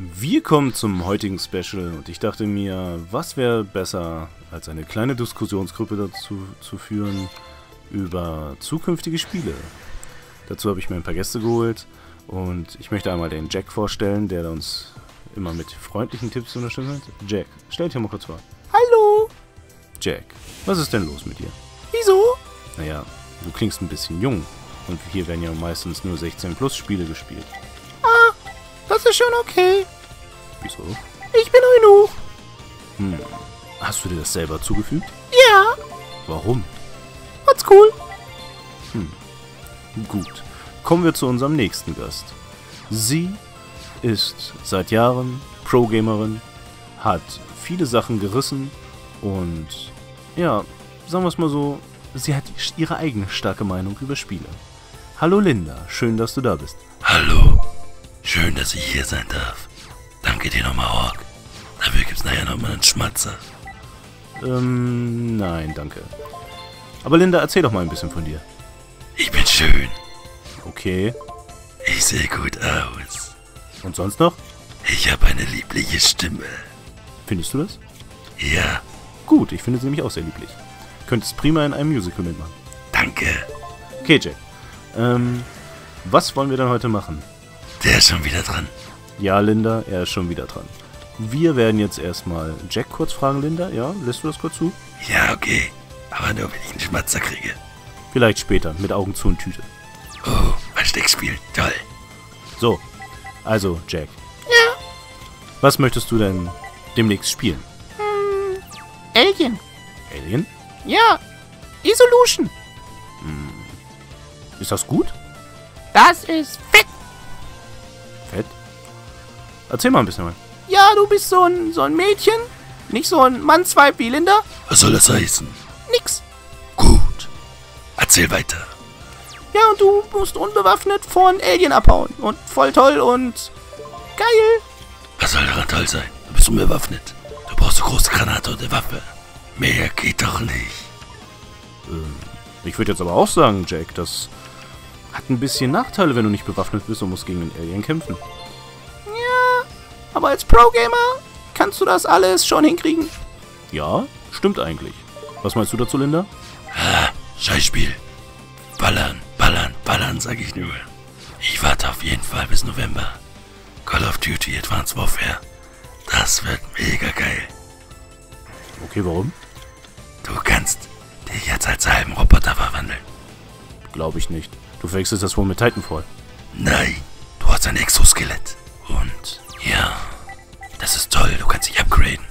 Wir kommen zum heutigen Special und ich dachte mir, was wäre besser, als eine kleine Diskussionsgruppe dazu zu führen über zukünftige Spiele. Dazu habe ich mir ein paar Gäste geholt und ich möchte einmal den Jack vorstellen, der uns immer mit freundlichen Tipps unterstützt. Jack, stell dich mal kurz vor. Hallo. Jack, was ist denn los mit dir? Wieso? Naja, du klingst ein bisschen jung und hier werden ja meistens nur 16 Plus Spiele gespielt. Das ist schon okay. Wieso? Ich bin genug. Hm. Hast du dir das selber zugefügt? Ja. Warum? What's cool? Hm. Gut. Kommen wir zu unserem nächsten Gast. Sie ist seit Jahren Pro-Gamerin, hat viele Sachen gerissen und ja, sagen wir es mal so, sie hat ihre eigene starke Meinung über Spiele. Hallo Linda, schön, dass du da bist. Hallo, dass ich hier sein darf. Danke dir nochmal, Ork. Dafür gibt's nachher nochmal einen Schmatzer. Ähm, nein, danke. Aber Linda, erzähl doch mal ein bisschen von dir. Ich bin schön. Okay. Ich sehe gut aus. Und sonst noch? Ich habe eine liebliche Stimme. Findest du das? Ja, Gut, ich finde sie nämlich auch sehr lieblich. Könntest prima in einem Musical mitmachen. danke. Okay, Jack. Ähm, was wollen wir dann heute machen? Der ist schon wieder dran. Ja, Linda, er ist schon wieder dran. Wir werden jetzt erstmal Jack kurz fragen, Linda. Ja, lässt du das kurz zu? Ja, okay. Aber nur, wenn ich einen Schmatzer kriege. Vielleicht später, mit Augen zu und Tüte. Oh, Versteckspiel. Toll. So, also, Jack. Ja. Was möchtest du denn demnächst spielen? Hm, Alien. Alien? Ja. Isolution. Ist das gut? Das ist fett. Erzähl mal ein bisschen mal. Ja, du bist so ein, so ein Mädchen. Nicht so ein Mannsweib wie Linda. Was soll das heißen? Nix. Gut. Erzähl weiter. Ja, und du musst unbewaffnet vor einem Alien abhauen. Und voll toll und geil. Was soll daran toll sein? Du bist unbewaffnet. Du brauchst eine große Granate und eine Waffe. Mehr geht doch nicht. Ähm, ich würde jetzt aber auch sagen, Jack, das hat ein bisschen Nachteile, wenn du nicht bewaffnet bist und musst gegen einen Alien kämpfen. Ja, aber als Pro-Gamer kannst du das alles schon hinkriegen. Ja, stimmt eigentlich. Was meinst du dazu, Linda? Ah, Scheißspiel. Ballern, ballern, ballern, sag ich nur. Ich warte auf jeden Fall bis November. Call of Duty Advanced Warfare. Das wird mega geil. Okay, warum? Du kannst dich jetzt als halben Roboter verwandeln. Glaube ich nicht. Du verwechselst das wohl mit Titanfall. Nein, du hast ein Exoskelett. Und ja, das ist toll, du kannst dich upgraden.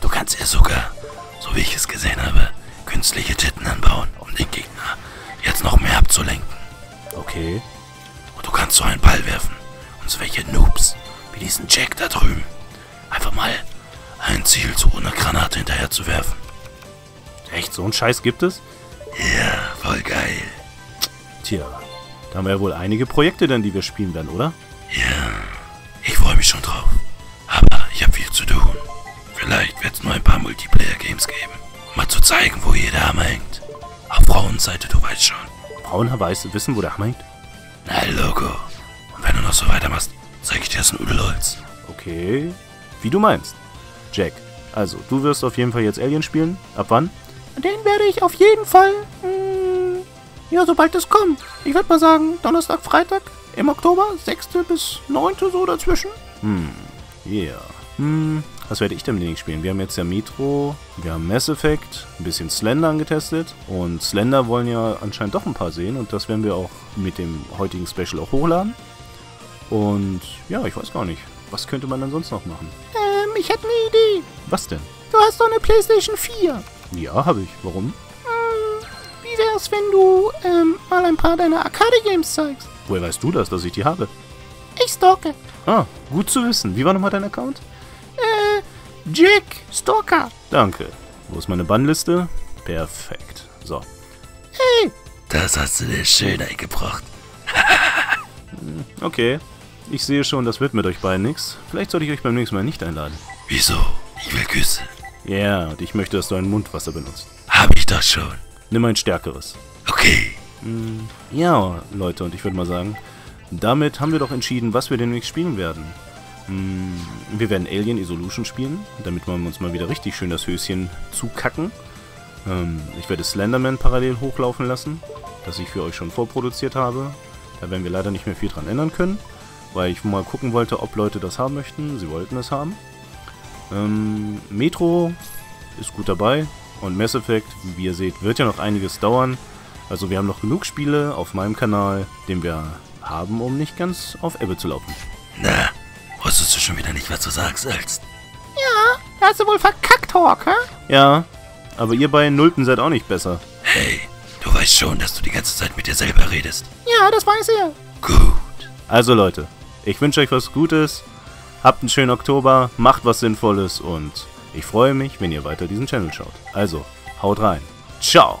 Du kannst ihr sogar, so wie ich es gesehen habe, künstliche Titten anbauen, um den Gegner jetzt noch mehr abzulenken. Okay. Und du kannst so einen Ball werfen. Und so welche Noobs, wie diesen Jack da drüben, einfach mal ein Ziel zu einer Granate hinterher zu werfen. Echt, so einen Scheiß gibt es? Ja, voll geil. Tja, da haben wir ja wohl einige Projekte dann, die wir spielen werden, oder? Ja, ich freue mich schon drauf. Aber ich habe viel zu tun. Vielleicht wird es nur ein paar Multiplayer-Games geben, um mal zu zeigen, wo jeder Hammer hängt. Auf Frauenseite, du weißt schon. Frauen weiß wissen, wo der Hammer hängt? Na, Logo. Und wenn du noch so weitermachst, zeig ich dir das Nudelholz. Okay. Wie du meinst. Jack, also, du wirst auf jeden Fall jetzt Alien spielen. Ab wann? Den werde ich auf jeden Fall, mm, ja, sobald es kommt. Ich würde mal sagen, Donnerstag, Freitag im Oktober, 6. bis 9. so dazwischen. Hm, yeah. Hm, was werde ich denn demnächst spielen? Wir haben jetzt ja Metro, wir haben Mass Effect, ein bisschen Slender angetestet. Und Slender wollen ja anscheinend doch ein paar sehen und das werden wir auch mit dem heutigen Special auch hochladen. Und ja, ich weiß gar nicht. Was könnte man dann sonst noch machen? Ähm, ich hätte eine Idee. Was denn? Du hast doch eine Playstation 4. Ja, habe ich. Warum? Hm, wär's, wenn du, ähm, mal ein paar deiner Arcade-Games zeigst? Woher weißt du das, dass ich die habe? Ich stalke. Ah, gut zu wissen. Wie war nochmal dein Account? Äh, Jack Stalker. Danke. Wo ist meine Bannliste? Perfekt. So. Hey, Das hast du dir schön eingebracht. Okay. Ich sehe schon, das wird mit euch beiden nichts. Vielleicht sollte ich euch beim nächsten Mal nicht einladen. Wieso? Ich will Küsse. Ja, yeah, und ich möchte, dass du ein Mundwasser benutzt. Hab ich doch schon. Nimm ein stärkeres. Okay. Ja, Leute, und ich würde mal sagen, damit haben wir doch entschieden, was wir demnächst spielen werden. Mm, Wir werden Alien Isolation spielen, damit wir uns mal wieder richtig schön das Höschen zukacken. Ähm, ich werde Slenderman parallel hochlaufen lassen, das ich für euch schon vorproduziert habe. Da werden wir leider nicht mehr viel dran ändern können, weil ich mal gucken wollte, ob Leute das haben möchten. Sie wollten es haben. Ähm, Metro ist gut dabei und Mass Effect, wie ihr seht, wird ja noch einiges dauern. Also wir haben noch genug Spiele auf meinem Kanal, den wir haben, um nicht ganz auf Ebbe zu laufen. Na, wusstest du schon wieder nicht, was du sagst, als... Da hast du wohl verkackt, Hawk, hä? Ja, aber ihr bei Nullten seid auch nicht besser. Hey, du weißt schon, dass du die ganze Zeit mit dir selber redest. Ja, das weiß er. Gut. Also Leute, ich wünsche euch was Gutes, habt einen schönen Oktober, macht was Sinnvolles und ich freue mich, wenn ihr weiter diesen Channel schaut. Also, haut rein. Ciao!